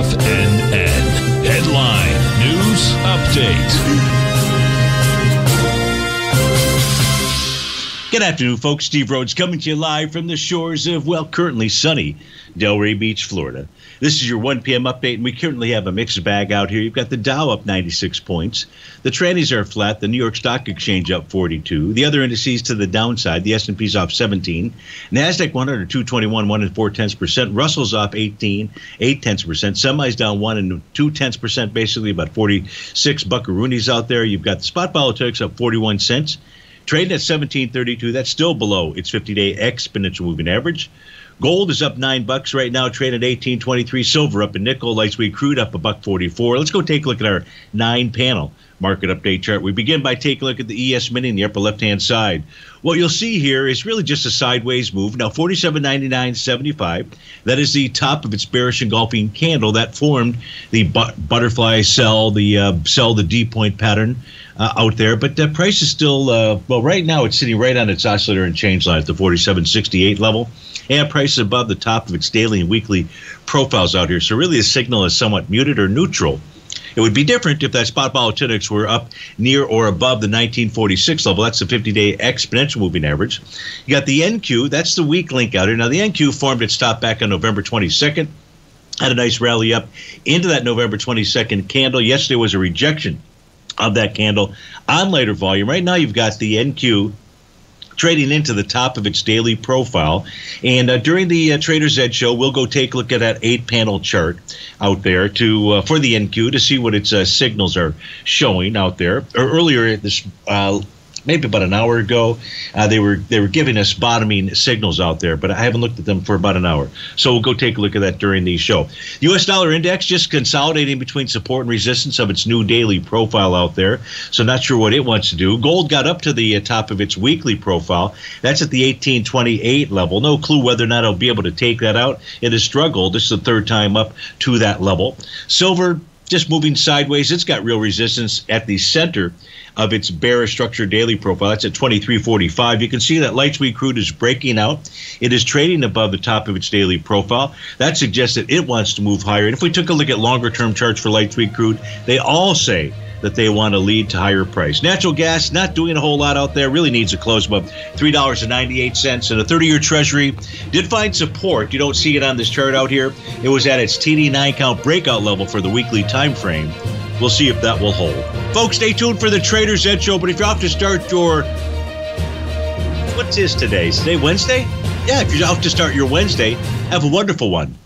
FNN. Headline News Update. Good afternoon, folks. Steve Rhodes coming to you live from the shores of, well, currently sunny Delray Beach, Florida. This is your 1 p.m. update, and we currently have a mixed bag out here. You've got the Dow up 96 points. The trannies are flat. The New York Stock Exchange up 42. The other indices to the downside. The S&P's off 17. NASDAQ 100, 221, 1 and 4 tenths percent. Russell's off 18, 8 tenths percent. Semis down 1 and 2 tenths percent, basically about 46 buckaroonies out there. You've got the spot politics up 41 cents. Trading at 1732, that's still below its 50-day exponential moving average. Gold is up nine bucks right now, trading at 1823. Silver up a nickel. Light sweet crude up a buck 44. Let's go take a look at our nine panel market update chart. We begin by taking a look at the ES mini in the upper left hand side. What you'll see here is really just a sideways move. Now 47.99.75. That is the top of its bearish engulfing candle that formed the bu- butterfly sell, the uh, sell the D point pattern uh, out there. But the price is still, uh, well, right now it's sitting right on its oscillator and change line at the 47.68 level. And price is above the top of its daily and weekly profiles out here. So really the signal is somewhat muted or neutral. It would be different if that spot volatility were up near or above the 1946 level. That's the 50 day exponential moving average. You got the NQ, that's the weak link out here. Now, the NQ formed its top back on November 22nd, had a nice rally up into that November 22nd candle. Yesterday was a rejection of that candle on later volume. Right now, you've got the NQ trading into the top of its daily profile. And uh, during the uh, Trader's Edge show, we'll go take a look at that eight panel chart out there to uh, for the NQ to see what its uh, signals are showing out there. Or earlier this uh, maybe about an hour ago. Uh, they were they were giving us bottoming signals out there, but I haven't looked at them for about an hour. So we'll go take a look at that during the show. U.S. dollar index just consolidating between support and resistance of its new daily profile out there. So not sure what it wants to do. Gold got up to the uh, top of its weekly profile. That's at the 1828 level. No clue whether or not it'll be able to take that out. It has struggled. This is the third time up to that level. Silver just moving sideways. It's got real resistance at the center of its bearish structure daily profile. That's at 2345. You can see that light sweet crude is breaking out. It is trading above the top of its daily profile. That suggests that it wants to move higher. And if we took a look at longer term charts for light sweet crude, they all say that they want to lead to higher price. Natural gas not doing a whole lot out there. Really needs a close above three dollars and ninety eight cents. And a thirty year Treasury did find support. You don't see it on this chart out here. It was at its TD nine count breakout level for the weekly time frame. We'll see if that will hold. Folks, stay tuned for the Trader's Edge show. But if you're off to start your what is today? Today Wednesday? Yeah, if you're off to start your Wednesday, have a wonderful one.